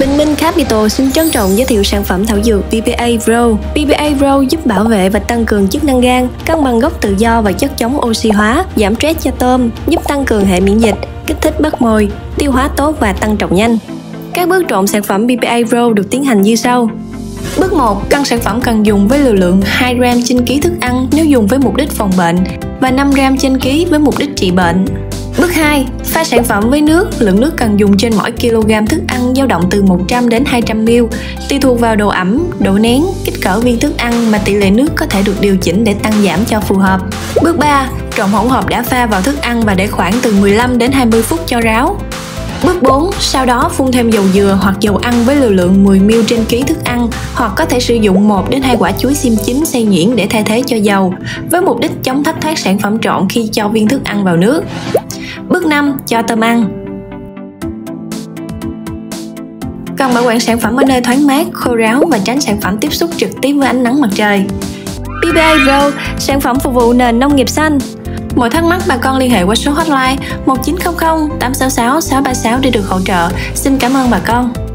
Bình Minh Capital xin trân trọng giới thiệu sản phẩm thảo dược PPA Pro. PPA Pro giúp bảo vệ và tăng cường chức năng gan, cân bằng gốc tự do và chất chống oxy hóa, giảm stress cho tôm, giúp tăng cường hệ miễn dịch, kích thích bắt mồi, tiêu hóa tốt và tăng trọng nhanh. Các bước trộn sản phẩm PPA Pro được tiến hành như sau. Bước 1. Cân sản phẩm cần dùng với liều lượng 2 gram trên ký thức ăn nếu dùng với mục đích phòng bệnh và 5 gram trên ký với mục đích trị bệnh. 2. Pha sản phẩm với nước, lượng nước cần dùng trên mỗi kg thức ăn dao động từ 100 đến 200 ml, tùy thuộc vào độ ẩm, độ nén, kích cỡ viên thức ăn mà tỷ lệ nước có thể được điều chỉnh để tăng giảm cho phù hợp. Bước 3. Trộn hỗn hợp đã pha vào thức ăn và để khoảng từ 15 đến 20 phút cho ráo. Bước 4. Sau đó phun thêm dầu dừa hoặc dầu ăn với liều lượng 10ml trên ký thức ăn hoặc có thể sử dụng 1 đến 2 quả chuối xiêm chín xay nhuyễn để thay thế cho dầu với mục đích chống thất thoát sản phẩm trộn khi cho viên thức ăn vào nước. Bước 5. Cho tôm ăn Cần bảo quản sản phẩm ở nơi thoáng mát, khô ráo và tránh sản phẩm tiếp xúc trực tiếp với ánh nắng mặt trời. PBA Grow, sản phẩm phục vụ nền nông nghiệp xanh. Mọi thắc mắc bà con liên hệ qua số hotline 1900 866 636 để được hỗ trợ. Xin cảm ơn bà con.